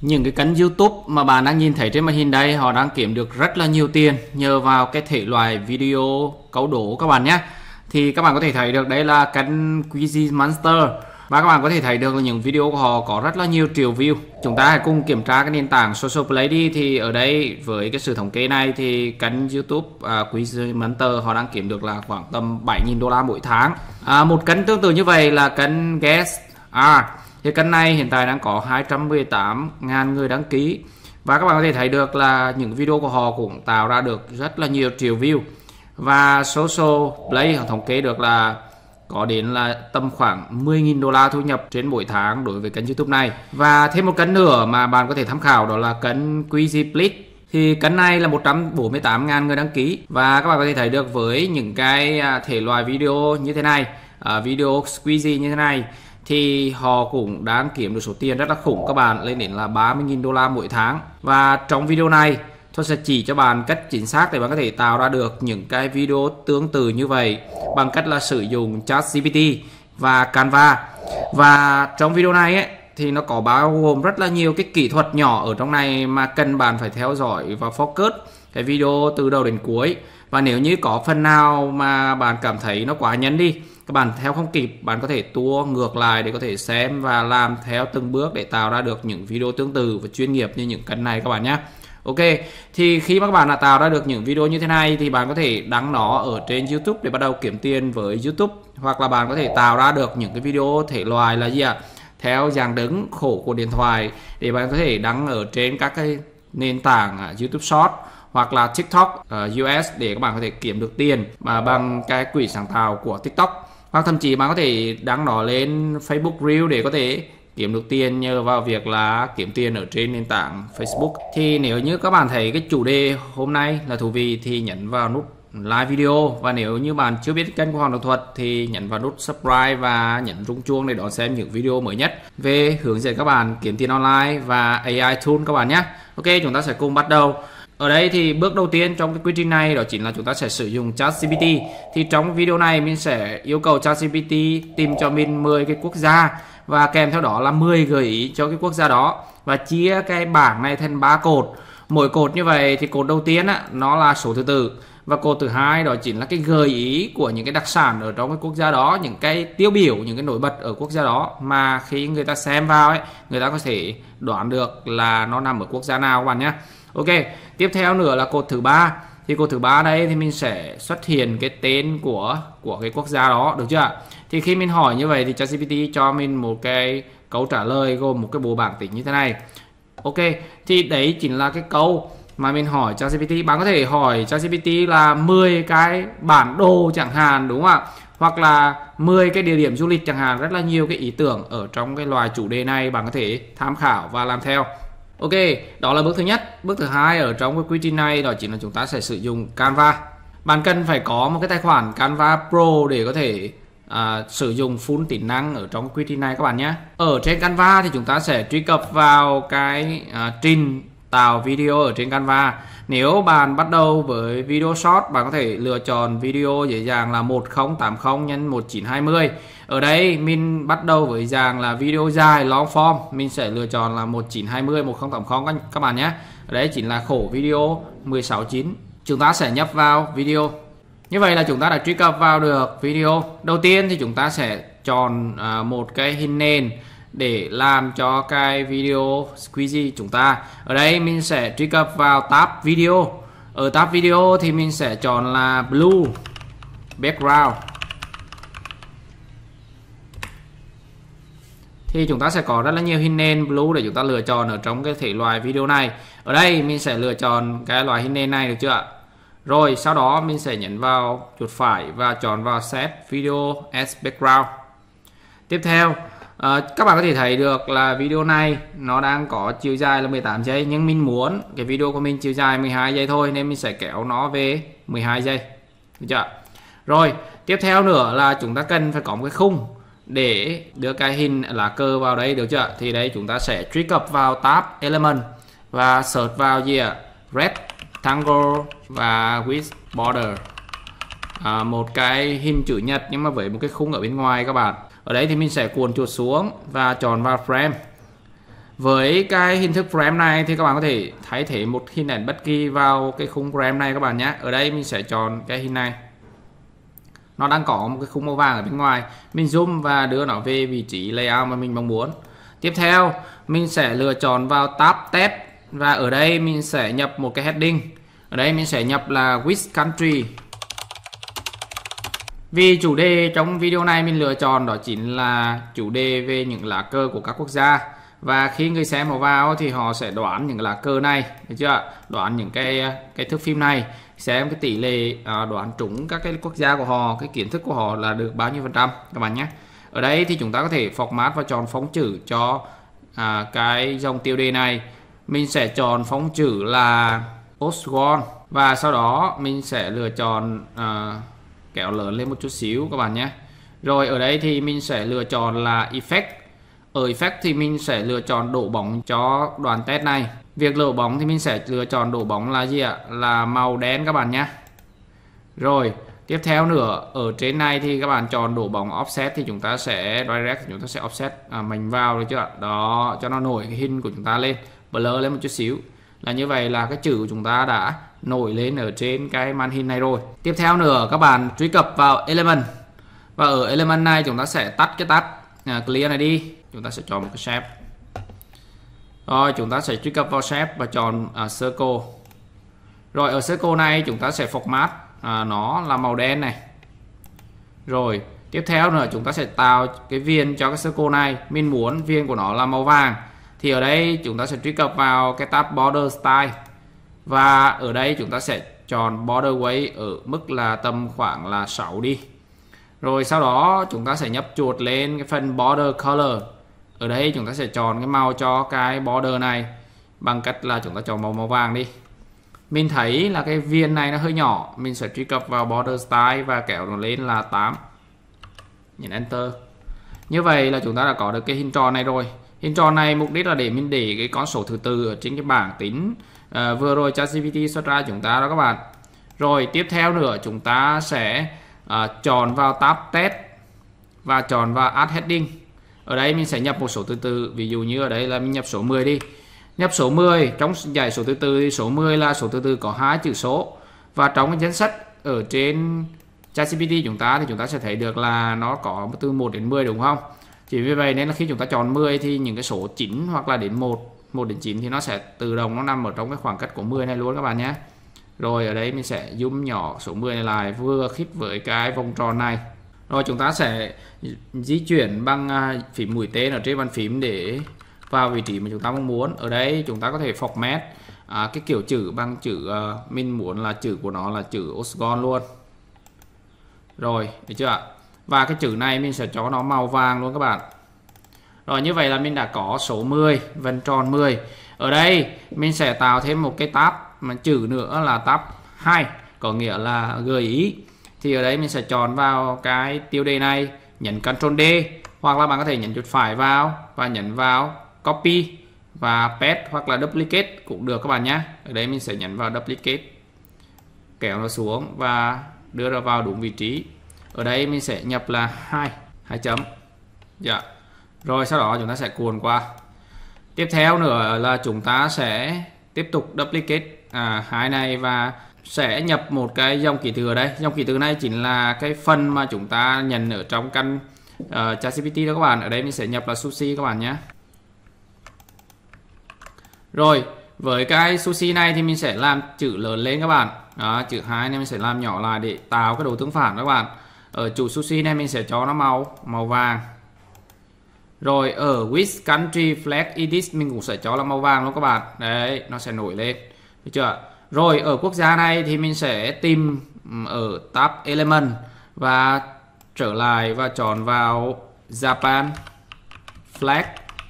những cái kênh YouTube mà bạn đang nhìn thấy trên màn hình đây họ đang kiếm được rất là nhiều tiền nhờ vào cái thể loại video câu đố các bạn nhé. Thì các bạn có thể thấy được đây là kênh Quizy Monster. Và các bạn có thể thấy được là những video của họ có rất là nhiều triệu view. Chúng ta hãy cùng kiểm tra cái nền tảng social play đi. Thì ở đây với cái sự thống kê này thì kênh youtube à, Quizy Monster họ đang kiếm được là khoảng tầm 7.000 đô la mỗi tháng. À, một kênh tương tự như vậy là kênh Guest R thì kênh này hiện tại đang có 218.000 người đăng ký và các bạn có thể thấy được là những video của họ cũng tạo ra được rất là nhiều triệu view và số số play họ thống kê được là có đến là tầm khoảng 10.000 đô la thu nhập trên mỗi tháng đối với kênh YouTube này. Và thêm một kênh nữa mà bạn có thể tham khảo đó là kênh Quizy Split. Thì kênh này là 148.000 người đăng ký và các bạn có thể thấy được với những cái à, thể loại video như thế này, à, video squeezy như thế này thì họ cũng đang kiếm được số tiền rất là khủng các bạn lên đến là 30.000 đô la mỗi tháng. Và trong video này tôi sẽ chỉ cho bạn cách chính xác để bạn có thể tạo ra được những cái video tương tự như vậy bằng cách là sử dụng ChatGPT và Canva và trong video này ấy, thì nó có bao gồm rất là nhiều cái kỹ thuật nhỏ ở trong này mà cần bạn phải theo dõi và focus cái video từ đầu đến cuối và nếu như có phần nào mà bạn cảm thấy nó quá nhấn đi các bạn theo không kịp bạn có thể tua ngược lại để có thể xem và làm theo từng bước để tạo ra được những video tương tự và chuyên nghiệp như những kênh này các bạn nhé Ok, thì khi mà các bạn đã tạo ra được những video như thế này thì bạn có thể đăng nó ở trên YouTube để bắt đầu kiếm tiền với YouTube hoặc là bạn có thể tạo ra được những cái video thể loại là gì ạ? À? Theo dạng đứng khổ của điện thoại để bạn có thể đăng ở trên các cái nền tảng à, YouTube Short hoặc là TikTok à, uh, US để các bạn có thể kiếm được tiền mà bằng cái quỹ sáng tạo của TikTok hoặc thậm chí bạn có thể đăng nó lên Facebook Reel để có thể kiếm được tiền nhờ vào việc là kiếm tiền ở trên nền tảng Facebook. Thì nếu như các bạn thấy cái chủ đề hôm nay là thú vị thì nhấn vào nút like video. Và nếu như bạn chưa biết kênh của Hoàng Đồng Thuật thì nhấn vào nút subscribe và nhấn rung chuông để đón xem những video mới nhất về hướng dẫn các bạn kiếm tiền online và AI tool các bạn nhé. Ok, chúng ta sẽ cùng bắt đầu ở đây thì bước đầu tiên trong cái quy trình này đó chính là chúng ta sẽ sử dụng ChatGPT. Thì trong video này mình sẽ yêu cầu ChatGPT tìm cho mình 10 cái quốc gia và kèm theo đó là 10 gợi ý cho cái quốc gia đó và chia cái bảng này thành ba cột. Mỗi cột như vậy thì cột đầu tiên á, nó là số thứ tự và cột thứ hai đó chính là cái gợi ý của những cái đặc sản ở trong cái quốc gia đó những cái tiêu biểu những cái nổi bật ở quốc gia đó. Mà khi người ta xem vào ấy người ta có thể đoán được là nó nằm ở quốc gia nào các bạn nhé ok, tiếp theo nữa là cột thứ ba. Thì cột thứ ba đây thì mình sẽ xuất hiện cái tên của của cái quốc gia đó, được chưa? Thì khi mình hỏi như vậy thì ChatGPT cho mình một cái câu trả lời gồm một cái bộ bảng tính như thế này. Ok, thì đấy chính là cái câu mà mình hỏi ChatGPT. Bạn có thể hỏi ChatGPT là 10 cái bản đồ chẳng hạn, đúng không ạ? Hoặc là 10 cái địa điểm du lịch chẳng hạn, rất là nhiều cái ý tưởng ở trong cái loài chủ đề này bạn có thể tham khảo và làm theo. Ok, đó là bước thứ nhất. Bước thứ hai ở trong cái quy trình này đó chính là chúng ta sẽ sử dụng Canva. Bạn cần phải có một cái tài khoản Canva Pro để có thể à, sử dụng full tính năng ở trong quy trình này các bạn nhé. Ở trên Canva thì chúng ta sẽ truy cập vào cái à, trình tạo video ở trên Canva. Nếu bạn bắt đầu với video short, bạn có thể lựa chọn video dễ dàng là 1080 x 1920. Ở đây mình bắt đầu với dạng là video dài long form, mình sẽ lựa chọn là 1920 1080 các các bạn nhé. Ở đây chính là khổ video 169. Chúng ta sẽ nhập vào video. Như vậy là chúng ta đã truy cập vào được video. Đầu tiên thì chúng ta sẽ chọn à, một cái hình nền để làm cho cái video squeezy chúng ta. Ở đây mình sẽ truy cập vào tab video. Ở tab video thì mình sẽ chọn là blue background. Thì chúng ta sẽ có rất là nhiều hình nền blue để chúng ta lựa chọn ở trong cái thể loại video này. Ở đây mình sẽ lựa chọn cái loại hình nền này được chưa ạ? Rồi, sau đó mình sẽ nhấn vào chuột phải và chọn vào set video as background. Tiếp theo À, các bạn có thể thấy được là video này nó đang có chiều dài là 18 giây nhưng mình muốn cái video của mình chiều dài 12 giây thôi nên mình sẽ kéo nó về 12 giây. Được chưa rồi tiếp theo nữa là chúng ta cần phải có một cái khung để đưa cái hình lá cờ vào đây được chưa thì đây chúng ta sẽ truy cập vào tab element và search vào gì ạ? Rectangle và with border. À, một cái hình chữ nhật nhưng mà với một cái khung ở bên ngoài các bạn ở đây thì mình sẽ cuộn chuột xuống và chọn vào frame. Với cái hình thức frame này thì các bạn có thể thay thế một hình ảnh bất kỳ vào cái khung frame này các bạn nhé. Ở đây mình sẽ chọn cái hình này. Nó đang có một cái khung màu vàng ở bên ngoài. Mình zoom và đưa nó về vị trí layout mà mình mong muốn. Tiếp theo, mình sẽ lựa chọn vào tab test và ở đây mình sẽ nhập một cái heading. Ở đây mình sẽ nhập là which country vì chủ đề trong video này mình lựa chọn đó chính là chủ đề về những lá cờ của các quốc gia. Và khi người xem vào thì họ sẽ đoán những lá cờ này được chưa? Đoán những cái cái thước phim này xem cái tỷ lệ à, đoán trúng các cái quốc gia của họ cái kiến thức của họ là được bao nhiêu phần trăm các bạn nhé. Ở đây thì chúng ta có thể format và chọn phóng chữ cho à, cái dòng tiêu đề này. Mình sẽ chọn phóng chữ là Oswald và sau đó mình sẽ lựa chọn à, kéo lớn lên một chút xíu các bạn nhé. Rồi ở đây thì mình sẽ lựa chọn là effect. Ở effect thì mình sẽ lựa chọn độ bóng cho đoàn test này. Việc độ bóng thì mình sẽ lựa chọn độ bóng là gì ạ? Là màu đen các bạn nhé. Rồi tiếp theo nữa ở trên này thì các bạn chọn độ bóng offset thì chúng ta sẽ direct chúng ta sẽ offset à, mình vào được chưa đó cho nó nổi cái hình của chúng ta lên blur lên một chút xíu là như vậy là cái chữ của chúng ta đã nổi lên ở trên cái màn hình này rồi. Tiếp theo nữa các bạn truy cập vào element. Và ở element này chúng ta sẽ tắt cái tắt à, clear này đi. Chúng ta sẽ chọn một cái shape. Rồi chúng ta sẽ truy cập vào shape và chọn uh, circle. Rồi ở circle này chúng ta sẽ format à, nó là màu đen này. Rồi tiếp theo nữa chúng ta sẽ tạo cái viên cho cái circle này. Mình muốn viên của nó là màu vàng thì ở đây chúng ta sẽ truy cập vào cái tab border style. Và ở đây chúng ta sẽ chọn border weight ở mức là tầm khoảng là 6 đi. Rồi sau đó chúng ta sẽ nhấp chuột lên cái phần border color. Ở đây chúng ta sẽ chọn cái màu cho cái border này bằng cách là chúng ta chọn màu màu vàng đi. Mình thấy là cái viên này nó hơi nhỏ. Mình sẽ truy cập vào border style và kéo nó lên là 8 nhấn enter. Như vậy là chúng ta đã có được cái hình tròn này rồi hình tròn này mục đích là để mình để cái con số thứ tự ở trên cái bảng tính à, vừa rồi ChatGPT xuất ra chúng ta đó các bạn. Rồi tiếp theo nữa chúng ta sẽ à, chọn vào tab test và chọn vào add heading. Ở đây mình sẽ nhập một số thứ tự ví dụ như ở đây là mình nhập số 10 đi. Nhập số 10 trong giải số thứ tự thì số 10 là số thứ tự có hai chữ số. Và trong cái danh sách ở trên ChatGPT chúng ta thì chúng ta sẽ thấy được là nó có từ 1 đến 10 đúng không? Chỉ vì vậy nên là khi chúng ta chọn 10 thì những cái số 9 hoặc là đến 1 1 đến 9 thì nó sẽ tự động nó nằm ở trong cái khoảng cách của 10 này luôn các bạn nhé. Rồi ở đây mình sẽ zoom nhỏ số 10 này lại vừa khít với cái vòng tròn này. Rồi chúng ta sẽ di chuyển bằng à, phím mũi tên ở trên bàn phím để vào vị trí mà chúng ta mong muốn. Ở đây chúng ta có thể format à, cái kiểu chữ bằng chữ uh, mình muốn là chữ của nó là chữ Osgon luôn. Rồi được chưa ạ? Và cái chữ này mình sẽ cho nó màu vàng luôn các bạn. Rồi như vậy là mình đã có số 10 vần tròn 10 ở đây, mình sẽ tạo thêm một cái tab, mà chữ nữa là tab 2 có nghĩa là gợi ý. Thì ở đây mình sẽ chọn vào cái tiêu đề này, nhấn Ctrl D, hoặc là bạn có thể nhấn chuột phải vào và nhấn vào copy và paste hoặc là duplicate cũng được các bạn nhé. Ở đây mình sẽ nhấn vào duplicate, kéo nó xuống và đưa nó vào đúng vị trí ở đây mình sẽ nhập là hai hai chấm. Dạ. Rồi sau đó chúng ta sẽ cuồn qua. Tiếp theo nữa là chúng ta sẽ tiếp tục duplicate à, hai này và sẽ nhập một cái dòng ký tự ở đây. Dòng ký tự này chính là cái phần mà chúng ta nhận ở trong căn uh, ChatGPT đó các bạn. Ở đây mình sẽ nhập là sushi các bạn nhé. Rồi với cái sushi này thì mình sẽ làm chữ lớn lên các bạn. Đó, chữ hai này mình sẽ làm nhỏ lại để tạo cái đồ tương phản các bạn ở chủ sushi này mình sẽ cho nó màu màu vàng. Rồi ở which country flag is, mình cũng sẽ cho là màu vàng luôn các bạn. Đấy, nó sẽ nổi lên. Được chưa? Rồi ở quốc gia này thì mình sẽ tìm ở tab element và trở lại và chọn vào Japan flag,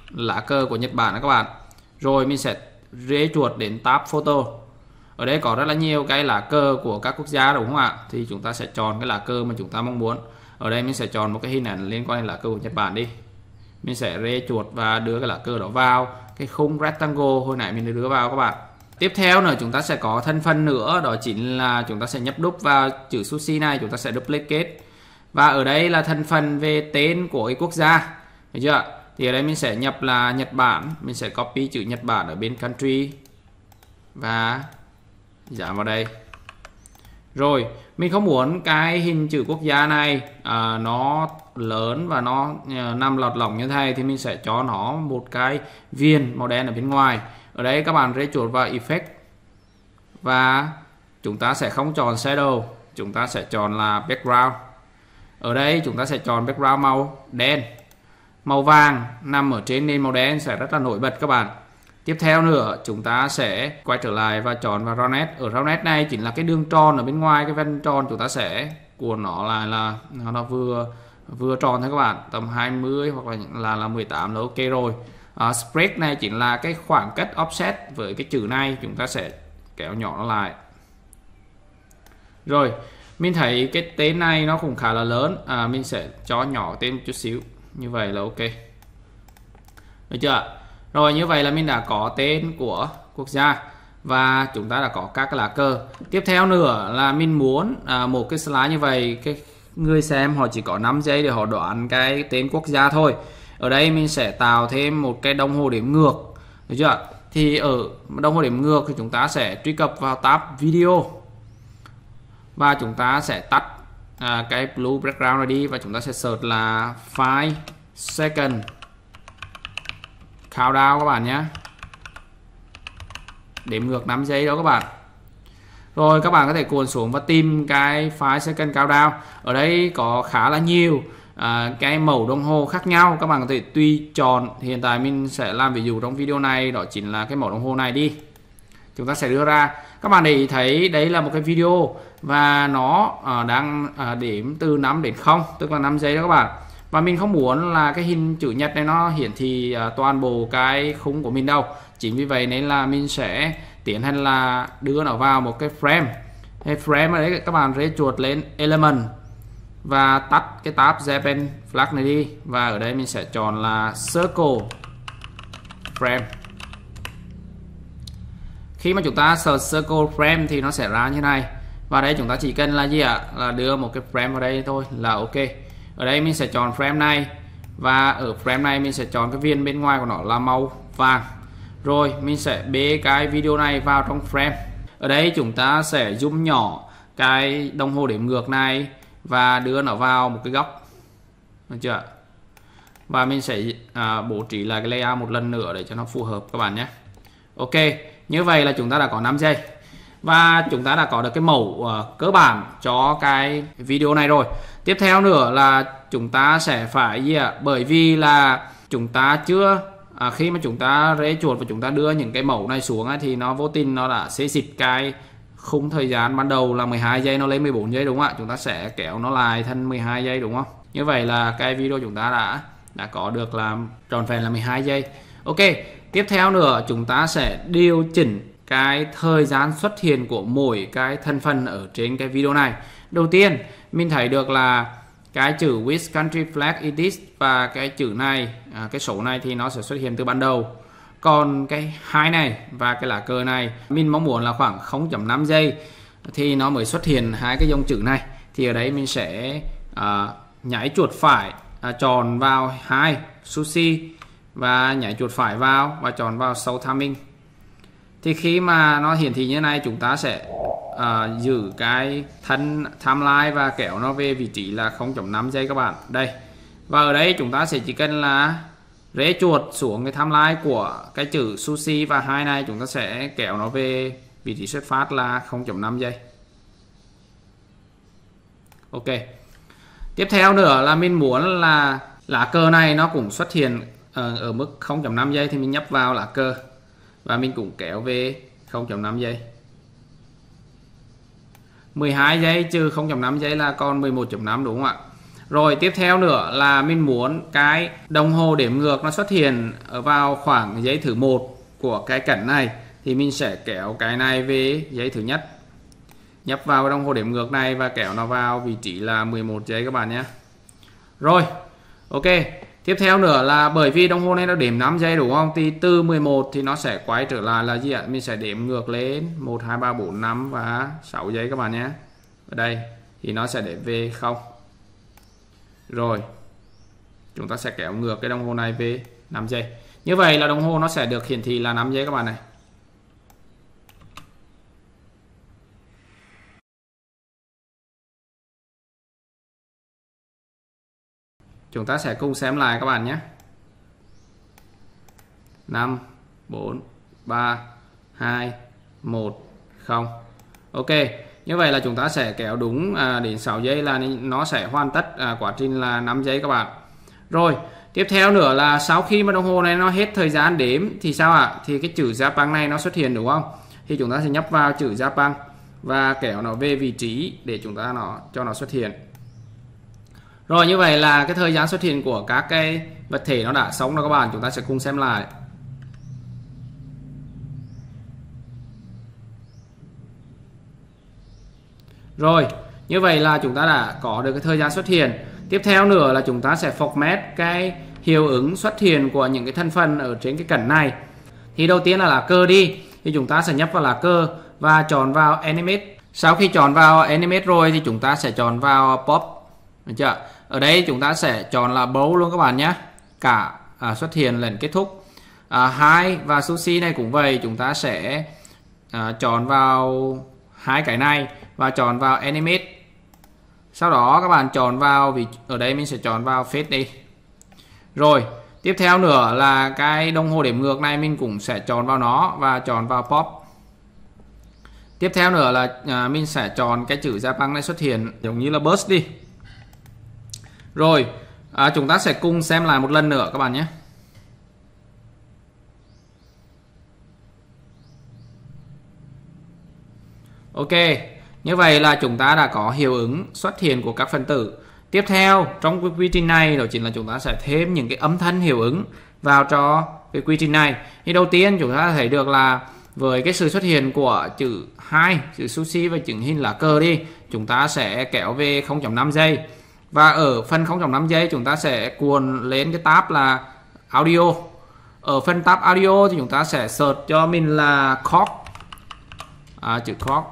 lá cờ của Nhật Bản đó các bạn. Rồi mình sẽ rê chuột đến tab photo ở đây có rất là nhiều cái lá cờ của các quốc gia đúng không ạ? Thì chúng ta sẽ chọn cái lá cờ mà chúng ta mong muốn. Ở đây mình sẽ chọn một cái hình ảnh liên quan đến lá cờ của Nhật Bản đi. Mình sẽ rê chuột và đưa cái lá cờ đó vào cái khung rectangle hồi nãy mình đưa vào các bạn. Tiếp theo nữa, chúng ta sẽ có thân phân nữa, đó chính là chúng ta sẽ nhấp đúp vào chữ sushi này, chúng ta sẽ duplicate. Và ở đây là thân phần về tên của cái quốc gia được chưa? Thì ở đây mình sẽ nhập là Nhật Bản, mình sẽ copy chữ Nhật Bản ở bên country. Và dán vào đây. Rồi mình không muốn cái hình chữ quốc gia này à, nó lớn và nó à, nằm lọt lỏng như thế thì mình sẽ cho nó một cái viên màu đen ở bên ngoài. Ở đây các bạn sẽ chuột vào effect. Và chúng ta sẽ không chọn shadow chúng ta sẽ chọn là background. Ở đây chúng ta sẽ chọn background màu đen. Màu vàng nằm ở trên nền màu đen sẽ rất là nổi bật các bạn tiếp theo nữa chúng ta sẽ quay trở lại và chọn vào round net. ở round net này chính là cái đường tròn ở bên ngoài cái vân tròn chúng ta sẽ của nó lại là nó vừa vừa tròn thôi các bạn. Tầm 20 hoặc là là là 18 là ok rồi. À, spread này chính là cái khoảng cách offset với cái chữ này. Chúng ta sẽ kéo nhỏ nó lại. Rồi mình thấy cái tên này nó cũng khá là lớn. À, mình sẽ cho nhỏ tên một chút xíu. Như vậy là ok. Được chưa rồi như vậy là mình đã có tên của quốc gia và chúng ta đã có các lá cờ. Tiếp theo nữa là mình muốn à, một cái slide như vậy cái người xem họ chỉ có 5 giây để họ đoán cái tên quốc gia thôi. Ở đây mình sẽ tạo thêm một cái đồng hồ điểm ngược được chưa thì ở đồng hồ điểm ngược thì chúng ta sẽ truy cập vào tab video và chúng ta sẽ tắt à, cái blue background này đi và chúng ta sẽ search là 5 second countdown các bạn nhé. Đếm ngược 5 giây đó các bạn. Rồi các bạn có thể cuộn xuống và tìm cái file second countdown ở đây có khá là nhiều à, cái mẫu đồng hồ khác nhau. Các bạn có thể tùy chọn. Hiện tại mình sẽ làm ví dụ trong video này đó chính là cái mẫu đồng hồ này đi. Chúng ta sẽ đưa ra. Các bạn để ý thấy đấy là một cái video và nó à, đang à, điểm từ 5 đến 0 tức là 5 giây đó các bạn và mình không muốn là cái hình chữ nhật này nó hiển thị à, toàn bộ cái khung của mình đâu. Chính vì vậy nên là mình sẽ tiến hành là đưa nó vào một cái frame. Cái frame ở đấy các bạn rê chuột lên element và tắt cái tab Japan flag này đi. Và ở đây mình sẽ chọn là circle frame. Khi mà chúng ta search circle frame thì nó sẽ ra như này. Và đây chúng ta chỉ cần là gì ạ? Là đưa một cái frame vào đây thôi là ok ở đây mình sẽ chọn frame này. Và ở frame này mình sẽ chọn cái viên bên ngoài của nó là màu vàng. Rồi mình sẽ bế cái video này vào trong frame. Ở đây chúng ta sẽ zoom nhỏ cái đồng hồ đếm ngược này và đưa nó vào một cái góc. Được chưa? Và mình sẽ à, bố trí lại cái layout một lần nữa để cho nó phù hợp các bạn nhé. Ok như vậy là chúng ta đã có 5 giây và chúng ta đã có được cái mẫu uh, cơ bản cho cái video này rồi. Tiếp theo nữa là chúng ta sẽ phải gì ạ? Bởi vì là chúng ta chưa à, khi mà chúng ta rễ chuột và chúng ta đưa những cái mẫu này xuống ấy, thì nó vô tình nó đã xế xịt cái khung thời gian ban đầu là 12 giây nó lên 14 giây đúng không ạ? Chúng ta sẽ kéo nó lại thành 12 giây đúng không? Như vậy là cái video chúng ta đã đã có được làm tròn vẹn là 12 giây. Ok tiếp theo nữa chúng ta sẽ điều chỉnh cái thời gian xuất hiện của mỗi cái thành phần ở trên cái video này. Đầu tiên mình thấy được là cái chữ which country flag it is và cái chữ này à, cái số này thì nó sẽ xuất hiện từ ban đầu. Còn cái hai này và cái lá cờ này mình mong muốn là khoảng 0.5 giây thì nó mới xuất hiện hai cái dòng chữ này. Thì ở đây mình sẽ à, nhảy chuột phải à, tròn vào hai sushi và nhảy chuột phải vào và tròn vào sâu timing thì khi mà nó hiển thị như này chúng ta sẽ uh, giữ cái thân timeline và kéo nó về vị trí là 0.5 giây các bạn. Đây. Và ở đây chúng ta sẽ chỉ cần là rẽ chuột xuống cái timeline của cái chữ sushi và hai này chúng ta sẽ kéo nó về vị trí xuất phát là 0.5 giây. Ok. Tiếp theo nữa là mình muốn là lá cờ này nó cũng xuất hiện ở, ở mức 0.5 giây thì mình nhấp vào lá cờ và mình cũng kéo về 0.5 giây. 12 giây, trừ 0.5 giây là còn 11.5 đúng không ạ? Rồi tiếp theo nữa là mình muốn cái đồng hồ điểm ngược nó xuất hiện ở vào khoảng giấy thứ một của cái cảnh này. Thì mình sẽ kéo cái này về giấy thứ nhất. Nhấp vào đồng hồ điểm ngược này và kéo nó vào vị trí là 11 giây các bạn nhé. Rồi, ok. Tiếp theo nữa là bởi vì đồng hồ này nó đếm 5 giây, đúng không? Thì từ 11 thì nó sẽ quay trở lại là gì ạ? Mình sẽ đếm ngược lên 1 2 3 4 5 và 6 giây các bạn nhé. Ở đây thì nó sẽ để về 0. Rồi. chúng ta sẽ kéo ngược cái đồng hồ này về 5 giây như vậy là đồng hồ nó sẽ được hiển thị là 5 giây các bạn này chúng ta sẽ cùng xem lại các bạn nhé. 5 4 3 2 1 0 Ok như vậy là chúng ta sẽ kéo đúng à, đến 6 giây là nó sẽ hoàn tất à, quá trình là 5 giây các bạn. Rồi tiếp theo nữa là sau khi mà đồng hồ này nó hết thời gian đếm thì sao ạ? À? thì cái chữ Japan này nó xuất hiện đúng không? Thì chúng ta sẽ nhấp vào chữ Japan và kéo nó về vị trí để chúng ta nó cho nó xuất hiện rồi như vậy là cái thời gian xuất hiện của các cái vật thể nó đã sống rồi các bạn chúng ta sẽ cùng xem lại Rồi, như vậy là chúng ta đã có được cái thời gian xuất hiện. Tiếp theo nữa là chúng ta sẽ format cái hiệu ứng xuất hiện của những cái thân phần ở trên cái cảnh này. Thì đầu tiên là lá cơ đi, thì chúng ta sẽ nhấp vào lá cơ và chọn vào animate. Sau khi chọn vào animate rồi thì chúng ta sẽ chọn vào pop. Được chưa? Ở đây chúng ta sẽ chọn là bấu luôn các bạn nhé. Cả à, xuất hiện lẫn kết thúc. À, hai và sushi này cũng vậy, chúng ta sẽ à, chọn vào hai cái này và chọn vào animate sau đó các bạn chọn vào vì ở đây mình sẽ chọn vào face đi rồi tiếp theo nữa là cái đồng hồ điểm ngược này mình cũng sẽ chọn vào nó và chọn vào pop tiếp theo nữa là à, mình sẽ chọn cái chữ gia tăng này xuất hiện giống như là burst đi rồi à, chúng ta sẽ cùng xem lại một lần nữa các bạn nhé Ok, như vậy là chúng ta đã có hiệu ứng xuất hiện của các phân tử. Tiếp theo trong cái quy trình này đó chính là chúng ta sẽ thêm những cái âm thanh hiệu ứng vào cho cái quy trình này. Thì đầu tiên chúng ta thấy được là với cái sự xuất hiện của chữ 2, chữ sushi và chữ hình lá cờ đi, chúng ta sẽ kéo về 0.5 giây. Và ở phần 0.5 giây chúng ta sẽ cuộn lên cái tab là audio. Ở phần tab audio thì chúng ta sẽ search cho mình là cork À, chữ cork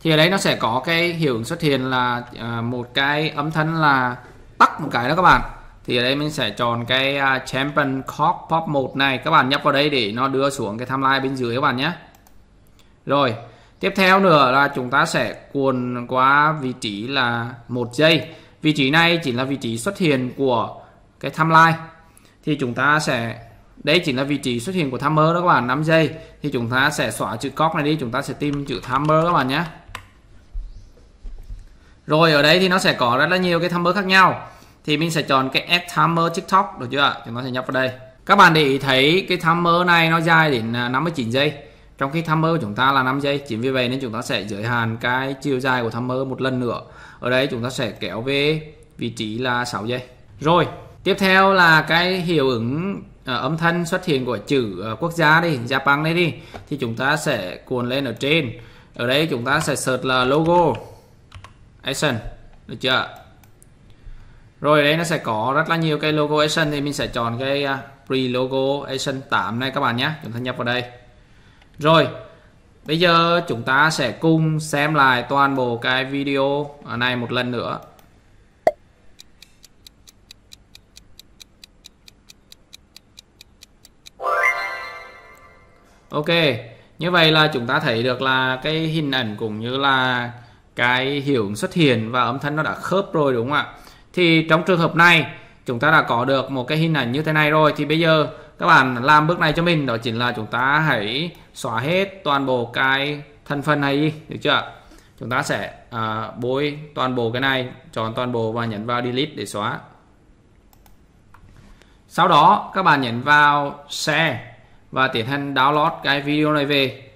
thì ở đây nó sẽ có cái hiệu ứng xuất hiện là à, một cái âm thanh là tắt một cái đó các bạn. Thì ở đây mình sẽ chọn cái uh, champion cork pop 1 này. Các bạn nhấp vào đây để nó đưa xuống cái timeline bên dưới các bạn nhé. Rồi tiếp theo nữa là chúng ta sẽ cuồn qua vị trí là một giây. Vị trí này chỉ là vị trí xuất hiện của cái timeline thì chúng ta sẽ, đây chính là vị trí xuất hiện của timer đó các bạn 5 giây. Thì chúng ta sẽ xóa chữ cóc này đi, chúng ta sẽ tìm chữ timer các bạn nhé. Rồi, ở đây thì nó sẽ có rất là nhiều cái timer khác nhau. Thì mình sẽ chọn cái add timer tiktok, được chưa ạ? Chúng ta sẽ nhập vào đây. Các bạn để ý thấy cái timer này nó dài đến à, 59 giây trong khi timer của chúng ta là 5 giây chính vì vậy nên chúng ta sẽ giới hạn cái chiều dài của timer một lần nữa. Ở đây chúng ta sẽ kéo về vị trí là 6 giây. Rồi tiếp theo là cái hiệu ứng uh, âm thanh xuất hiện của chữ uh, quốc gia đi Japan đây đi thì chúng ta sẽ cuộn lên ở trên. Ở đây chúng ta sẽ search là logo action được chưa? Rồi đây nó sẽ có rất là nhiều cái logo action thì mình sẽ chọn cái ờ, uh, pre logo action 8 này các bạn nhé. Chúng ta nhập vào đây rồi bây giờ chúng ta sẽ cùng xem lại toàn bộ cái video này một lần nữa. Ok, như vậy là chúng ta thấy được là cái hình ảnh cũng như là cái hiệu ứng xuất hiện và âm thanh nó đã khớp rồi đúng không ạ? Thì trong trường hợp này chúng ta đã có được một cái hình ảnh như thế này rồi. Thì bây giờ các bạn làm bước này cho mình đó chính là chúng ta hãy xóa hết toàn bộ cái thành phần này đi được chưa? Chúng ta sẽ à, bôi toàn bộ cái này chọn toàn bộ và nhấn vào delete để xóa. Sau đó các bạn nhấn vào share và tiến hành download cái video này về.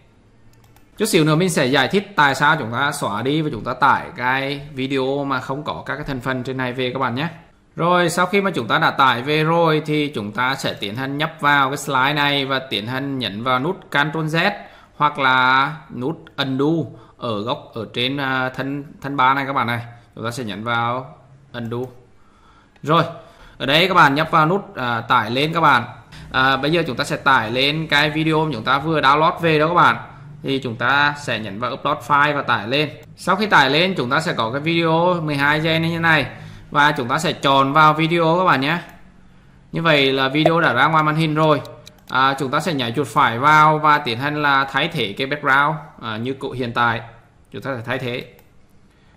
Chút xíu nữa mình sẽ giải thích tại sao chúng ta xóa đi và chúng ta tải cái video mà không có các cái thành phần trên này về các bạn nhé. Rồi sau khi mà chúng ta đã tải về rồi thì chúng ta sẽ tiến hành nhấp vào cái slide này và tiến hành nhấn vào nút Ctrl Z hoặc là nút Undo ở góc ở trên à, thân thân ba này các bạn này. Chúng ta sẽ nhấn vào Undo. Rồi, ở đây các bạn nhấp vào nút à, tải lên các bạn. À, bây giờ chúng ta sẽ tải lên cái video mà chúng ta vừa download về đó các bạn thì chúng ta sẽ nhấn vào upload file và tải lên sau khi tải lên chúng ta sẽ có cái video 12 giây như thế này và chúng ta sẽ chọn vào video các bạn nhé. Như vậy là video đã ra ngoài màn hình rồi. À, chúng ta sẽ nhảy chuột phải vào và tiến hành là thay thế cái background à, như cụ hiện tại. Chúng ta sẽ thay thế.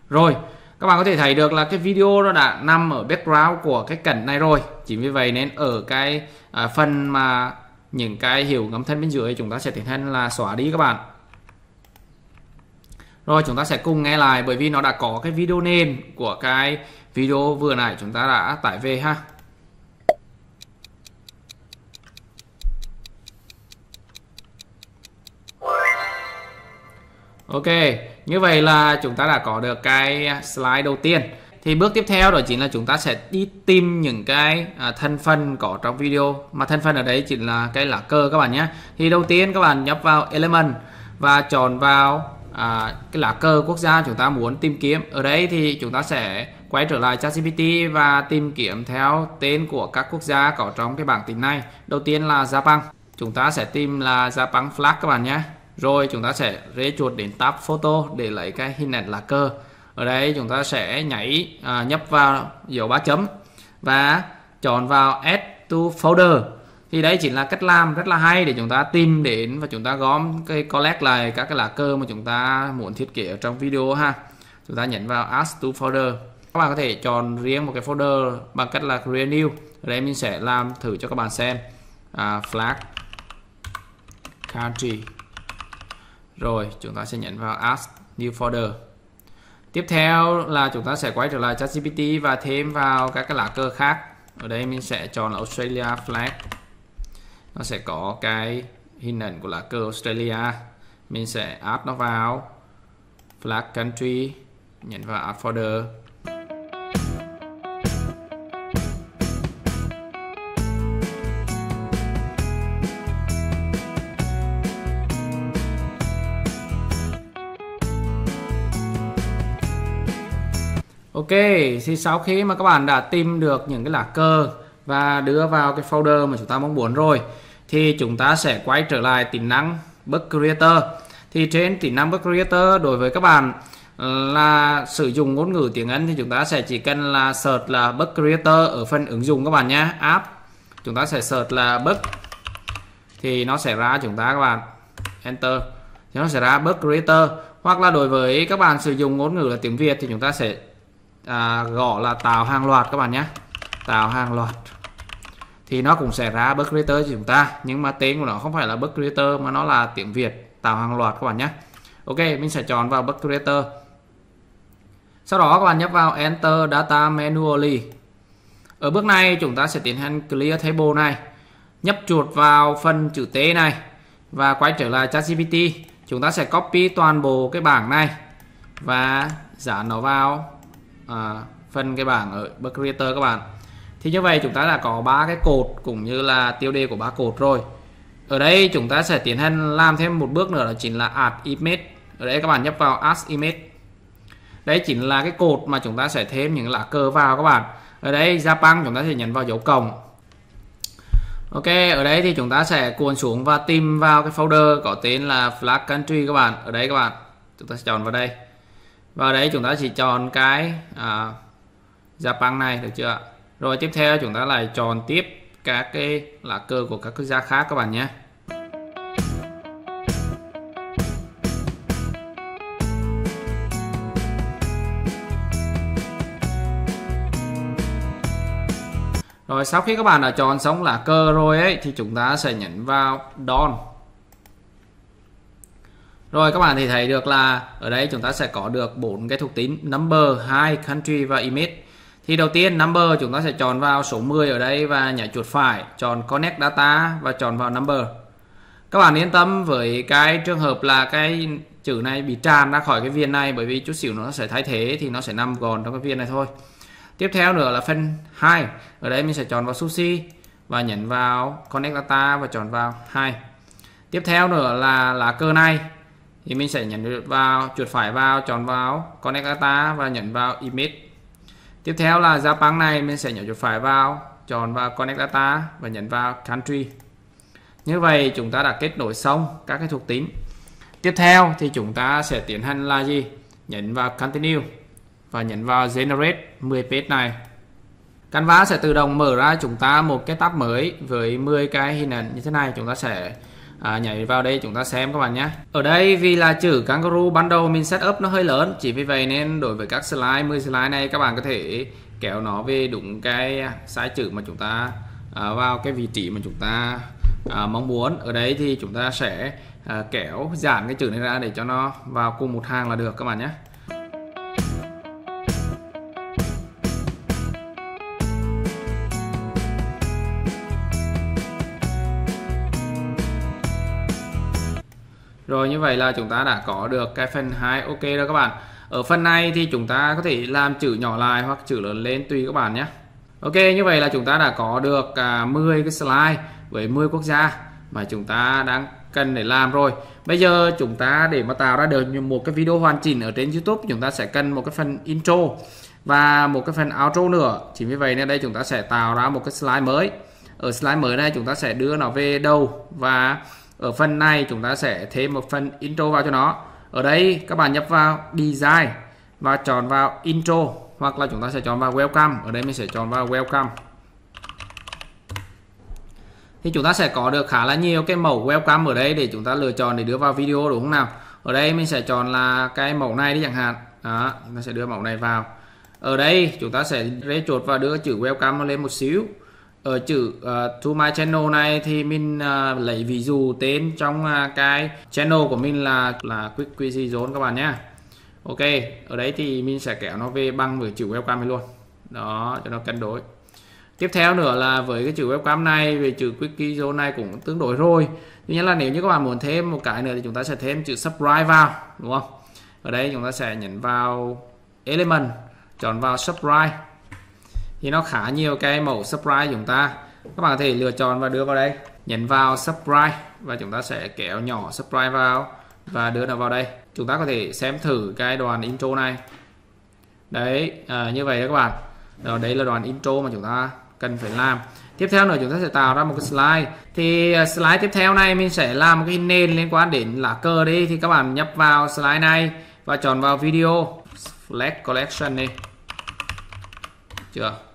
Rồi các bạn có thể thấy được là cái video nó đã nằm ở background của cái cảnh này rồi. Chính vì vậy nên ở cái à, phần mà những cái hiệu ngắm thân bên dưới chúng ta sẽ tiến hành là xóa đi các bạn rồi chúng ta sẽ cùng nghe lại bởi vì nó đã có cái video nền của cái video vừa nãy chúng ta đã tải về ha Ok, như vậy là chúng ta đã có được cái slide đầu tiên. Thì bước tiếp theo đó chính là chúng ta sẽ đi tìm những cái à, thân thành phần có trong video. Mà thành phần ở đấy chính là cái lá cờ các bạn nhé. Thì đầu tiên các bạn nhấp vào element và chọn vào à, cái lá cờ quốc gia chúng ta muốn tìm kiếm. Ở đây thì chúng ta sẽ quay trở lại ChatGPT và tìm kiếm theo tên của các quốc gia có trong cái bảng tính này. Đầu tiên là Japan. Chúng ta sẽ tìm là Japan flag các bạn nhé rồi chúng ta sẽ rê chuột đến tab photo để lấy cái hình ảnh lá cờ ở đây chúng ta sẽ nhảy à, nhấp vào dấu ba chấm và chọn vào add to folder thì đấy chính là cách làm rất là hay để chúng ta tìm đến và chúng ta gom cái collect lại các cái lá cờ mà chúng ta muốn thiết kế ở trong video ha chúng ta nhấn vào add to folder các bạn có thể chọn riêng một cái folder bằng cách là create new ở đây mình sẽ làm thử cho các bạn xem à, flag country rồi chúng ta sẽ nhấn vào Add New Folder. Tiếp theo là chúng ta sẽ quay trở lại ChatGPT và thêm vào các cái lá cờ khác. Ở đây mình sẽ chọn là Australia flag. Nó sẽ có cái hình ảnh của lá cờ Australia. Mình sẽ add nó vào flag country, nhấn vào add folder Ok, thì sau khi mà các bạn đã tìm được những cái lá cờ và đưa vào cái folder mà chúng ta mong muốn rồi thì chúng ta sẽ quay trở lại tính năng Book Creator. Thì trên tính năng Book Creator đối với các bạn ờ, là sử dụng ngôn ngữ tiếng Anh thì chúng ta sẽ chỉ cần là search là Book Creator ở phần ứng dụng các bạn nhé, app. Chúng ta sẽ search là Book. Thì nó sẽ ra chúng ta các bạn. Enter. Thì nó sẽ ra Book Creator. Hoặc là đối với các bạn sử dụng ngôn ngữ là tiếng Việt thì chúng ta sẽ à, gõ là tạo hàng loạt các bạn nhé. Tạo hàng loạt thì nó cũng sẽ ra bug creator cho chúng ta. Nhưng mà tên của nó không phải là bug creator mà nó là tiếng Việt tạo hàng loạt các bạn nhé. Ok mình sẽ chọn vào bug creator. Sau đó các bạn nhấp vào enter data manually. Ở bước này chúng ta sẽ tiến hành clear table này. Nhấp chuột vào phần chữ T này và quay trở lại ChatGPT. Chúng ta sẽ copy toàn bộ cái bảng này và dán nó vào à, phần cái bảng ở bug creator các bạn thì như vậy chúng ta đã có ba cái cột cũng như là tiêu đề của ba cột rồi. Ở đây chúng ta sẽ tiến hành làm thêm một bước nữa là chính là add image. Ở đây các bạn nhấp vào add image. Đấy chính là cái cột mà chúng ta sẽ thêm những lá cờ vào các bạn. Ở đây Japan chúng ta sẽ nhấn vào dấu cộng. Ok ở đây thì chúng ta sẽ cuộn xuống và tìm vào cái folder có tên là flag country các bạn. Ở đây các bạn chúng ta sẽ chọn vào đây. Và đấy chúng ta chỉ chọn cái à, Japan này được chưa rồi tiếp theo chúng ta lại chọn tiếp các cái lá cờ của các quốc gia khác các bạn nhé Rồi sau khi các bạn đã chọn xong lá cờ rồi ấy thì chúng ta sẽ nhấn vào don. rồi các bạn thì thấy được là ở đây chúng ta sẽ có được bốn cái thuộc tính number, hai country và image. Thì đầu tiên number chúng ta sẽ chọn vào số 10 ở đây và nhảy chuột phải, chọn connect data và chọn vào number. Các bạn yên tâm với cái trường hợp là cái chữ này bị tràn ra khỏi cái viên này bởi vì chút xíu nó sẽ thay thế thì nó sẽ nằm gọn trong cái viên này thôi. Tiếp theo nữa là phần 2. Ở đây mình sẽ chọn vào sushi và nhấn vào connect data và chọn vào 2. Tiếp theo nữa là lá cờ này thì mình sẽ nhấn vào chuột phải vào chọn vào connect data và nhấn vào image tiếp theo là giá bán này mình sẽ nhấn chuột phải vào, chọn vào connect data và nhấn vào country. Như vậy chúng ta đã kết nối xong các cái thuộc tính tiếp theo thì chúng ta sẽ tiến hành là gì? Nhấn vào continue và nhấn vào generate 10 page này. Canva sẽ tự động mở ra chúng ta một cái tab mới với 10 cái hình ảnh như thế này. Chúng ta sẽ à, nhảy vào đây chúng ta xem các bạn nhé. Ở đây vì là chữ kangaroo ban đầu mình setup nó hơi lớn chỉ vì vậy nên đối với các slide 10 slide này các bạn có thể kéo nó về đúng cái size chữ mà chúng ta à, vào cái vị trí mà chúng ta à, mong muốn. Ở đây thì chúng ta sẽ à, kéo giảm cái chữ này ra để cho nó vào cùng một hàng là được các bạn nhé. Rồi, như vậy là chúng ta đã có được cái phần 2 ok rồi các bạn. Ở phần này thì chúng ta có thể làm chữ nhỏ lại hoặc chữ lớn lên tùy các bạn nhé. Ok, như vậy là chúng ta đã có được à, 10 cái slide với 10 quốc gia mà chúng ta đang cần để làm rồi. Bây giờ chúng ta để mà tạo ra được một cái video hoàn chỉnh ở trên YouTube, chúng ta sẽ cần một cái phần intro và một cái phần outro nữa. Chính vì vậy nên đây chúng ta sẽ tạo ra một cái slide mới. Ở slide mới này chúng ta sẽ đưa nó về đầu và ở phần này chúng ta sẽ thêm một phần intro vào cho nó. Ở đây các bạn nhập vào design và chọn vào intro, hoặc là chúng ta sẽ chọn vào welcome. Ở đây mình sẽ chọn vào welcome. Thì chúng ta sẽ có được khá là nhiều cái mẫu welcome ở đây để chúng ta lựa chọn để đưa vào video, đúng không nào? Ở đây mình sẽ chọn là cái mẫu này đi chẳng hạn. Đó chúng ta sẽ đưa mẫu này vào. Ở đây chúng ta sẽ rê chuột và đưa chữ welcome lên một xíu ở chữ uh, to my channel này thì mình uh, lấy ví dụ tên trong uh, cái channel của mình là là quick quizy zone các bạn nhé. Ok ở đấy thì mình sẽ kéo nó về bằng với chữ webcam luôn. Đó cho nó cân đối. Tiếp theo nữa là với cái chữ webcam này về chữ quickie zone này cũng tương đối rồi. Tuy nhiên là nếu như các bạn muốn thêm một cái nữa thì chúng ta sẽ thêm chữ subscribe vào đúng không? Ở đây chúng ta sẽ nhấn vào element chọn vào subscribe thì nó khá nhiều cái mẫu subscribe chúng ta. Các bạn có thể lựa chọn và đưa vào đây. Nhấn vào subscribe và chúng ta sẽ kéo nhỏ subscribe vào và đưa nó vào đây. Chúng ta có thể xem thử cái đoạn intro này. Đấy à, như vậy đó các bạn. Đó đấy là đoạn intro mà chúng ta cần phải làm. Tiếp theo nữa chúng ta sẽ tạo ra một cái slide. Thì à, slide tiếp theo này mình sẽ làm một cái nền liên quan đến lá cờ đi. Thì các bạn nhập vào slide này và chọn vào video flag collection đi. Chưa?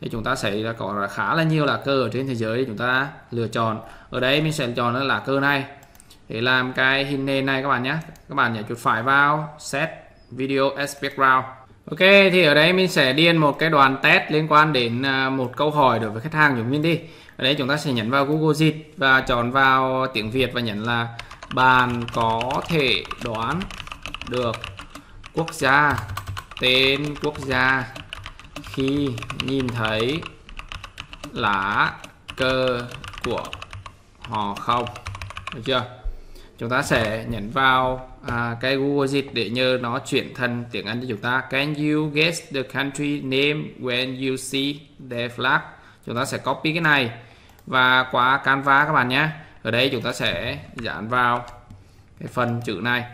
Thì chúng ta sẽ có khá là nhiều lá cờ ở trên thế giới chúng ta lựa chọn. Ở đây mình sẽ chọn là lá cờ này. Để làm cái hình nền này các bạn nhé. Các bạn nhảy chuột phải vào, set, video as background. Ok, thì ở đây mình sẽ điền một cái đoạn test liên quan đến à, một câu hỏi đối với khách hàng của mình đi. Ở đây chúng ta sẽ nhấn vào Google Sheet và chọn vào tiếng Việt và nhấn là bạn có thể đoán được quốc gia, tên quốc gia khi nhìn thấy lá cờ của họ không? Được chưa? Chúng ta sẽ nhấn vào à, cái Google dịch để nhờ nó chuyển thành tiếng Anh cho chúng ta. Can you guess the country name when you see the flag? Chúng ta sẽ copy cái này. Và qua Canva các bạn nhé. Ở đây chúng ta sẽ dán vào cái phần chữ này.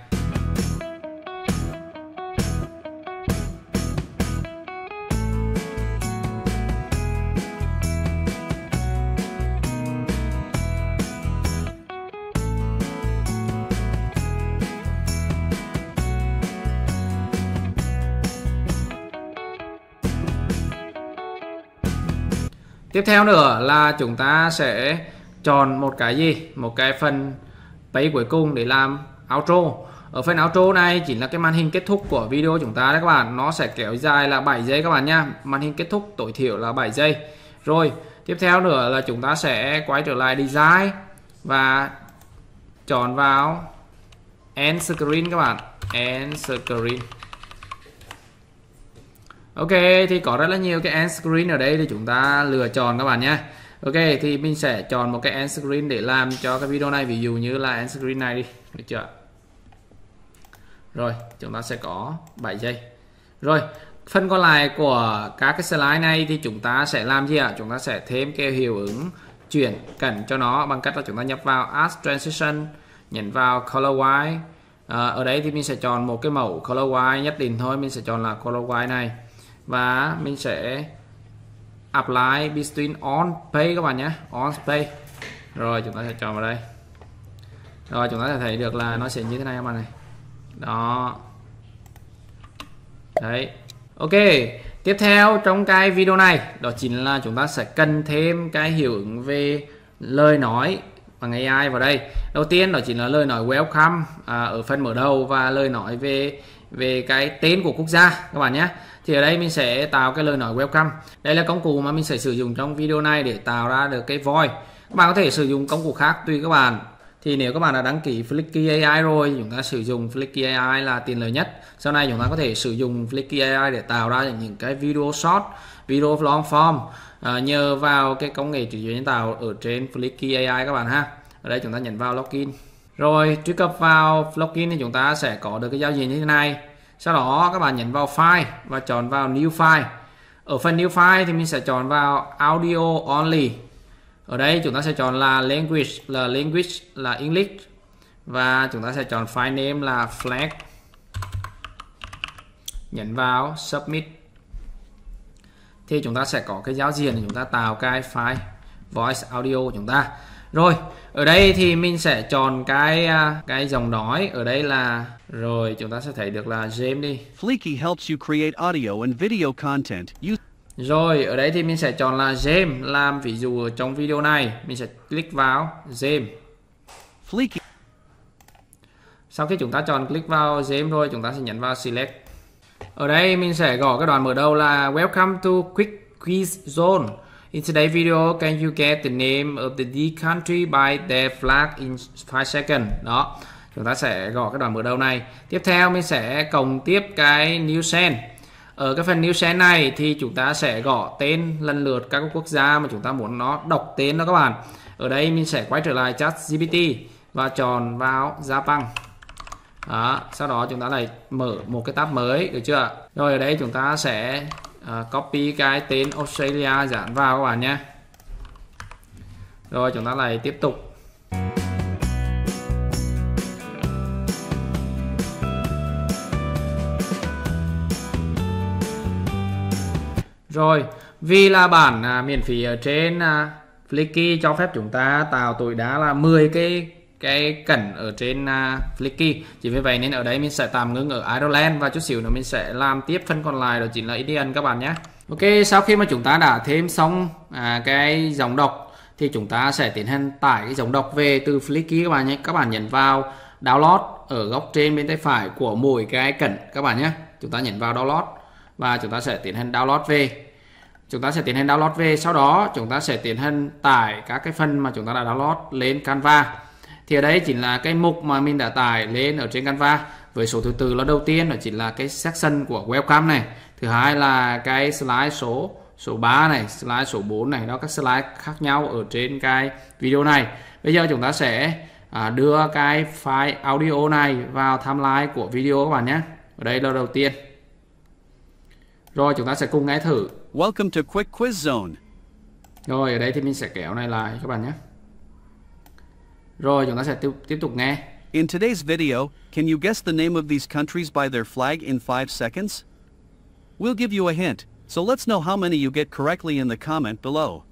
Tiếp theo nữa là chúng ta sẽ chọn một cái gì? Một cái phần bấy cuối cùng để làm outro. Ở phần outro này chỉ là cái màn hình kết thúc của video chúng ta đấy các bạn. Nó sẽ kéo dài là 7 giây các bạn nha. Màn hình kết thúc tối thiểu là 7 giây. Rồi, tiếp theo nữa là chúng ta sẽ quay trở lại design và chọn vào end screen các bạn. End screen. Ok thì có rất là nhiều cái end screen ở đây thì chúng ta lựa chọn các bạn nhé. Ok thì mình sẽ chọn một cái end screen để làm cho cái video này. Ví dụ như là end screen này đi. Được chưa? Rồi chúng ta sẽ có 7 giây. Rồi phần còn lại của các cái slide này thì chúng ta sẽ làm gì ạ? Chúng ta sẽ thêm cái hiệu ứng chuyển cảnh cho nó bằng cách là chúng ta nhập vào add transition nhấn vào color white à, ờ, ở đây thì mình sẽ chọn một cái mẫu color white nhất định thôi. Mình sẽ chọn là color white này và mình sẽ apply between on pay các bạn nhé. On pay. Rồi chúng ta sẽ chọn vào đây. Rồi chúng ta sẽ thấy được là nó sẽ như thế này các bạn này. Đó. Đấy. Ok, tiếp theo trong cái video này đó chính là chúng ta sẽ cần thêm cái hiệu ứng về lời nói bằng AI vào đây. Đầu tiên đó chính là lời nói welcome à, ở phần mở đầu và lời nói về về cái tên của quốc gia các bạn nhé. Thì ở đây mình sẽ tạo cái lời nói welcome. Đây là công cụ mà mình sẽ sử dụng trong video này để tạo ra được cái voice. Các bạn có thể sử dụng công cụ khác tùy các bạn thì nếu các bạn đã đăng ký Flicky AI rồi chúng ta sử dụng Flicky AI là tiền lợi nhất sau này chúng ta có thể sử dụng Flicky AI để tạo ra những cái video short video long form à, nhờ vào cái công nghệ trí tuệ nhân tạo ở trên Flicky AI các bạn ha ở đây chúng ta nhấn vào login rồi, truy cập vào login thì chúng ta sẽ có được cái giao diện như thế này. Sau đó, các bạn nhấn vào file và chọn vào new file. Ở phần new file thì mình sẽ chọn vào audio only. Ở đây, chúng ta sẽ chọn là language là language là English. Và chúng ta sẽ chọn file name là flag. Nhấn vào submit. Thì chúng ta sẽ có cái giao diện để chúng ta tạo cái file voice audio của chúng ta rồi ở đây thì mình sẽ chọn cái à, cái dòng nói. Ở đây là rồi chúng ta sẽ thấy được là James đi. Fleeky helps you create audio and video content. You rồi ở đây thì mình sẽ chọn là James. Làm ví dụ ở trong video này mình sẽ click vào James. Fleeky sau khi chúng ta chọn click vào James rồi chúng ta sẽ nhấn vào select. Ở đây mình sẽ gõ cái đoạn mở đầu là Welcome to Quick Quiz Zone In today's video, can you get the name of the D country by their flag in 5 seconds? Đó, chúng ta sẽ gõ cái đoạn mở đầu này. Tiếp theo mình sẽ cộng tiếp cái new send. Ở cái phần new send này thì chúng ta sẽ gõ tên lần lượt các quốc gia mà chúng ta muốn nó đọc tên đó các bạn. Ở đây mình sẽ quay trở lại chat GPT và chọn vào Japan. Đó, sau đó chúng ta lại mở một cái tab mới được chưa? Rồi ở đây chúng ta sẽ À, copy cái tên Australia dán vào các bạn nhé. Rồi chúng ta lại tiếp tục Rồi, vì là bản à, miễn phí ở trên à, Flicky cho phép chúng ta tạo tối đa là 10 cái cái cảnh ở trên à, uh, Flicky Chỉ vì vậy nên ở đây mình sẽ tạm ngưng ở Ireland và chút xíu nữa mình sẽ làm tiếp phần còn lại đó chính là Indian các bạn nhé. Ok, sau khi mà chúng ta đã thêm xong à, cái dòng đọc thì chúng ta sẽ tiến hành tải cái dòng đọc về từ Flicky các bạn nhé. Các bạn nhấn vào download ở góc trên bên tay phải của mỗi cái cảnh các bạn nhé. Chúng ta nhấn vào download và chúng ta sẽ tiến hành download về chúng ta sẽ tiến hành download về sau đó chúng ta sẽ tiến hành tải các cái phần mà chúng ta đã download lên Canva thì ở đây chính là cái mục mà mình đã tải lên ở trên Canva. Với số thứ tự là đầu tiên là chính là cái section của welcome này. Thứ hai là cái slide số số 3 này slide số 4 này đó các slide khác nhau ở trên cái video này. Bây giờ chúng ta sẽ à, đưa cái file audio này vào timeline của video các bạn nhé. Ở đây là đầu tiên. Rồi chúng ta sẽ cùng nghe thử. Welcome to Quick Quiz Zone. Rồi ở đây thì mình sẽ kéo này lại các bạn nhé. Rồi chúng ta sẽ tiếp, tiếp tục nghe. In today's video, can you guess the name of these countries by their flag in 5 seconds? We'll give you a hint, so let's know how many you get correctly in the comment below.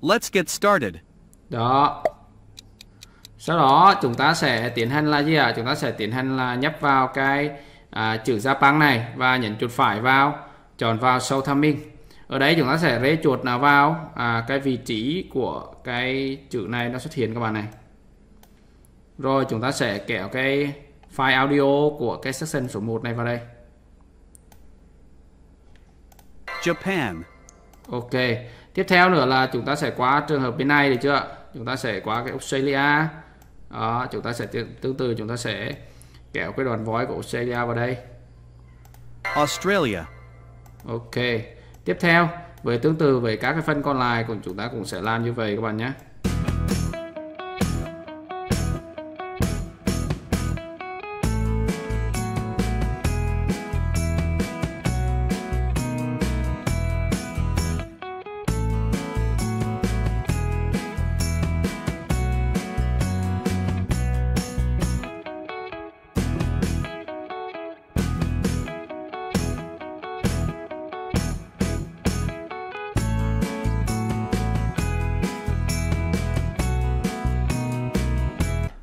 Let's get started. Đó. Sau đó chúng ta sẽ tiến hành là gì ạ? À? Chúng ta sẽ tiến hành là nhấp vào cái à, chữ Japan này và nhấn chuột phải vào, chọn vào Show Timing. Ở đây chúng ta sẽ rê chuột nào vào à, cái vị trí của cái chữ này nó xuất hiện các bạn này. Rồi chúng ta sẽ kéo cái file audio của cái section số 1 này vào đây. Japan. Ok. Tiếp theo nữa là chúng ta sẽ qua trường hợp bên này được chưa? Chúng ta sẽ qua cái Australia. Đó, chúng ta sẽ tương tự chúng ta sẽ kéo cái đoạn voice của Australia vào đây. Australia. Ok. Tiếp theo, với tương tự với các cái phân còn lại của chúng ta cũng sẽ làm như vậy các bạn nhé.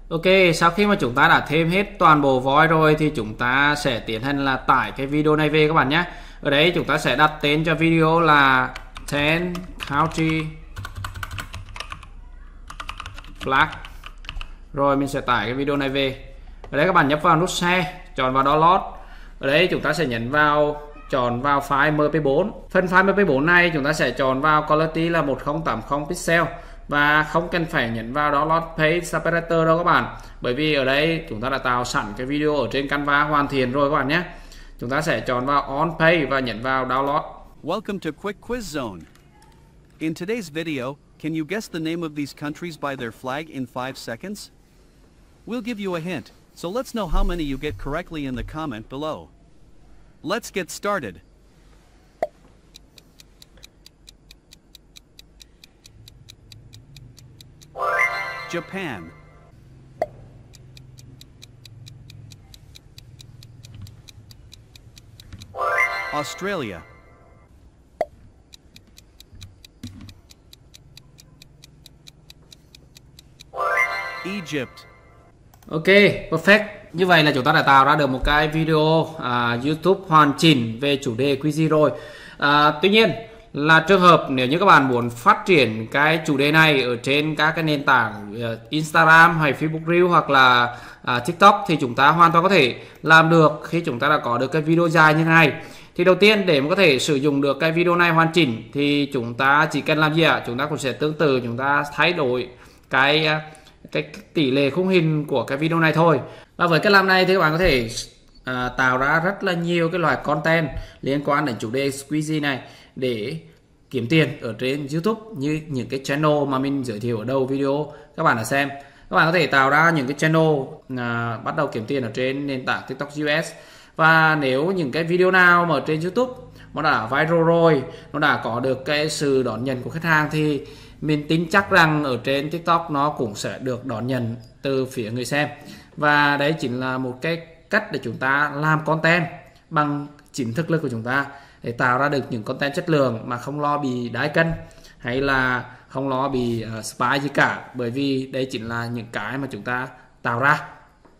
Ok, sau khi mà chúng ta đã thêm hết toàn bộ voi rồi thì chúng ta sẽ tiến hành là tải cái video này về các bạn nhé. ở đấy chúng ta sẽ đặt tên cho video là 10 country flag. Rồi mình sẽ tải cái video này về. Ở đây các bạn nhấp vào nút share, chọn vào download. Ở đây chúng ta sẽ nhấn vào chọn vào file mp4 phần file mp4 này chúng ta sẽ chọn vào quality là 1080 pixel và không cần phải nhấn vào download page separator đâu các bạn bởi vì ở đây chúng ta đã tạo sẵn cái video ở trên Canva hoàn thiện rồi các bạn nhé chúng ta sẽ chọn vào on page và nhấn vào download Welcome to Quick Quiz Zone. In today's video, can you guess the name of these countries by their flag in 5 seconds? We'll give you a hint, so let's know how many you get correctly in the comment below. Let's get started. Japan. Australia. Egypt. Ok, perfect. Như vậy là chúng ta đã tạo ra được một cái video uh, YouTube hoàn chỉnh về chủ đề quiz rồi. Uh, tuy nhiên là trường hợp nếu như các bạn muốn phát triển cái chủ đề này ở trên các cái nền tảng ờ, Instagram hay Facebook Reel hoặc là à, TikTok thì chúng ta hoàn toàn có thể làm được khi chúng ta đã có được cái video dài như thế này. Thì đầu tiên để mà có thể sử dụng được cái video này hoàn chỉnh thì chúng ta chỉ cần làm gì ạ? Chúng ta cũng sẽ tương tự chúng ta thay đổi cái à, cái tỷ lệ khung hình của cái video này thôi và với cái làm này thì các bạn có thể à, tạo ra rất là nhiều cái loại content liên quan đến chủ đề squeezy này để kiếm tiền ở trên YouTube như những cái channel mà mình giới thiệu ở đầu video. Các bạn đã xem. Các bạn có thể tạo ra những cái channel à, bắt đầu kiếm tiền ở trên nền tảng TikTok US và nếu những cái video nào mà ở trên YouTube nó đã viral rồi nó đã có được cái sự đón nhận của khách hàng thì mình tin chắc rằng ở trên TikTok nó cũng sẽ được đón nhận từ phía người xem. Và đấy chính là một cái cách để chúng ta làm content bằng chính thực lực của chúng ta để tạo ra được những content chất lượng mà không lo bị đái cân hay là không lo bị uh, spy gì cả. Bởi vì đây chính là những cái mà chúng ta tạo ra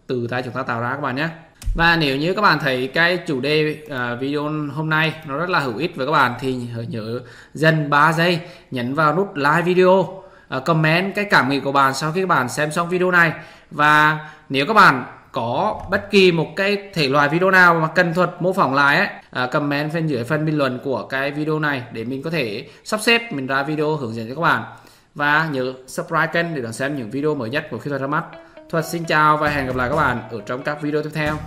từ tay chúng ta tạo ra các bạn nhé. Và nếu như các bạn thấy cái chủ đề uh, video hôm nay nó rất là hữu ích với các bạn thì nhớ dần 3 giây nhấn vào nút like video uh, comment cái cảm nghĩ của bạn sau khi các bạn xem xong video này. Và nếu các bạn có bất kỳ một cái thể loại video nào mà cần thuật mô phỏng lại ấy à, comment bên dưới phần bình luận của cái video này để mình có thể sắp xếp mình ra video hướng dẫn cho các bạn. Và nhớ subscribe kênh để đón xem những video mới nhất của kỹ thuật ra mắt. Thuật xin chào và hẹn gặp lại các bạn ở trong các video tiếp theo.